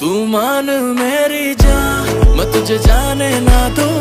तू मान मेरी जान मैं तुझे जाने ना तो